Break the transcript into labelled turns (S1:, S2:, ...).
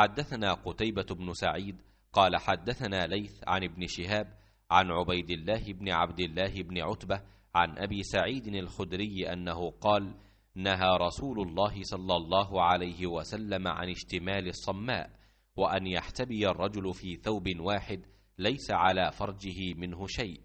S1: حدثنا قتيبة بن سعيد قال حدثنا ليث عن ابن شهاب عن عبيد الله بن عبد الله بن عتبة عن أبي سعيد الخدري أنه قال نهى رسول الله صلى الله عليه وسلم عن اشتمال الصماء وأن يحتبي الرجل في ثوب واحد ليس على فرجه منه شيء